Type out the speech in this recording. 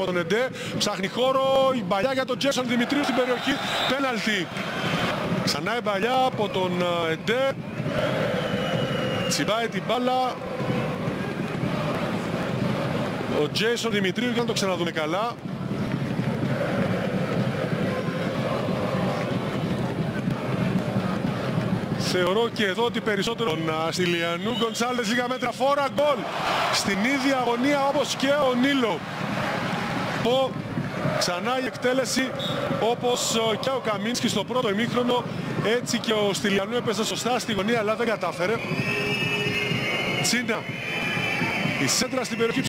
από τον Εντέ. Ψάχνει χώρο η παλιά για τον Τζέσον Δημητρίου στην περιοχή. Πέναλτι. Ξανά η παλιά από τον ε, Εντέ. Τσιμπάει την μπάλα. Ο Τζέσον Δημητρίου για να το ξαναδούμε καλά. Θεωρώ και εδώ ότι περισσότερο τον Αστιλιανού Γκονσάλες λίγα μέτρα φόρα γκολ στην ίδια αγωνία όπως και ο Νίλο. Πω ξανά η εκτέλεση όπως και ο Καμίνσκι στο πρώτο ημίχρονο έτσι και ο Στυλιανού έπεσε σωστά στη γωνία αλλά δεν κατάφερε. Τσίνα η σέντρα στην περιοχή